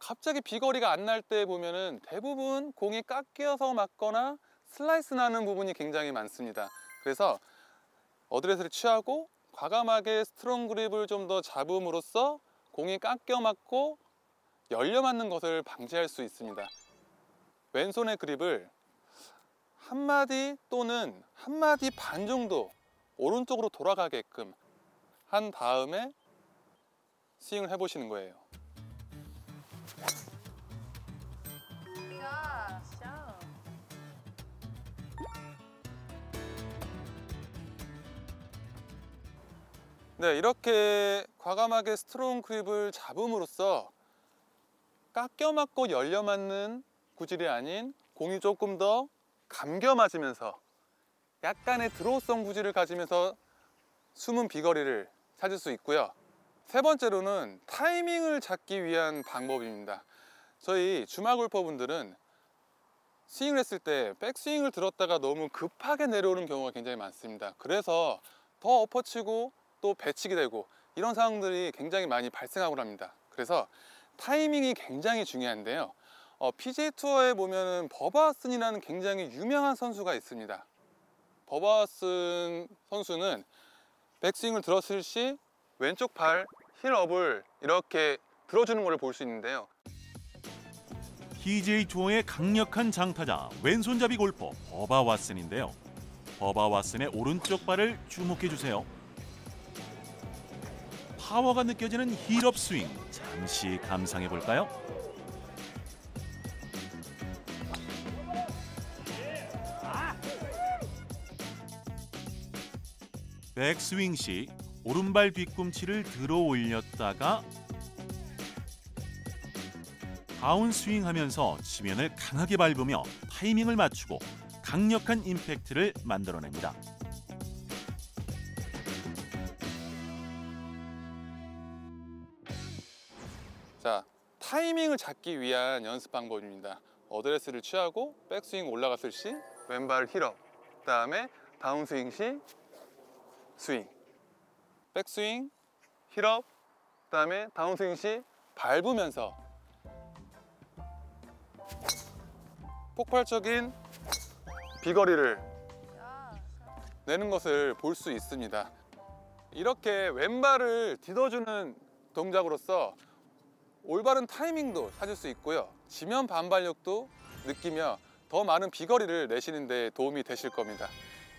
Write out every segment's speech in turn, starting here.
갑자기 비거리가 안 날 때 보면은 대부분 공이 깎여서 맞거나 슬라이스 나는 부분이 굉장히 많습니다. 그래서 어드레스를 취하고 과감하게 strong grip을 좀 더 잡음으로써 공이 깎여 맞고 열려 맞는 것을 방지할 수 있습니다. 왼손의 그립을 한 마디 또는 한 마디 반 정도 오른쪽으로 돌아가게끔 한 다음에 스윙을 해보시는 거예요. 네, 이렇게 과감하게 strong grip을 잡음으로써 깎여 맞고 열려 맞는 구질이 아닌 공이 조금 더 감겨 맞으면서 약간의 드로우성 구질을 가지면서 숨은 비거리를 찾을 수 있고요. 세 번째로는 타이밍을 잡기 위한 방법입니다. 저희 주말 골퍼분들은 스윙을 했을 때 백스윙을 들었다가 너무 급하게 내려오는 경우가 굉장히 많습니다. 그래서 더 엎어치고 또 배치기 되고 이런 상황들이 굉장히 많이 발생하고 합니다. 그래서 타이밍이 굉장히 중요한데요. 어, PGA 투어에 보면은 버바슨이라는 굉장히 유명한 선수가 있습니다. 버바 왓슨 선수는 백스윙을 들었을 시 왼쪽 발 heel up을 이렇게 들어주는 것을 볼 수 있는데요. PGA 투어의 강력한 장타자 왼손잡이 골퍼 버바 왓슨인데요. 버바 왓슨의 오른쪽 발을 주목해 주세요. 파워가 느껴지는 heel up 스윙 잠시 감상해 볼까요? 백스윙 시 오른발 뒤꿈치를 들어 올렸다가 다운 스윙 하면서 지면을 강하게 밟으며 타이밍을 맞추고 강력한 임팩트를 만들어냅니다. 자, 타이밍을 잡기 위한 연습 방법입니다. 어드레스를 취하고 백스윙 올라갔을 시 왼발 heel up, 그 다음에 다운스윙 시 스윙, 백스윙, heel up, 그 다음에 다운스윙 시 밟으면서 폭발적인 비거리를. 내는 것을 볼 수 있습니다. 이렇게 왼발을 디뎌주는 동작으로서 올바른 타이밍도 찾을 수 있고요. 지면 반발력도 느끼며 더 많은 비거리를 내시는 데 도움이 되실 겁니다.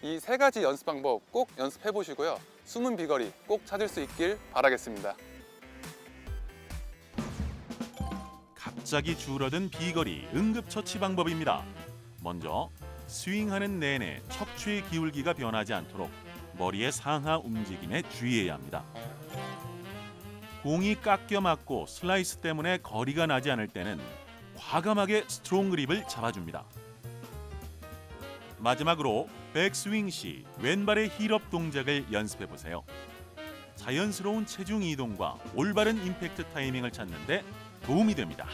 이 세 가지 연습 방법 꼭 연습해 보시고요. 숨은 비거리 꼭 찾을 수 있길 바라겠습니다. 갑자기 줄어든 비거리 응급처치 방법입니다. 먼저 스윙하는 내내 척추의 기울기가 변하지 않도록 머리의 상하 움직임에 주의해야 합니다. 공이 깎여 맞고 슬라이스 때문에 거리가 나지 않을 때는 과감하게 strong grip을 잡아줍니다. 마지막으로 백스윙 시 왼발의 heel up 동작을 연습해 보세요. 자연스러운 체중 이동과 올바른 임팩트 타이밍을 찾는 데 도움이 됩니다.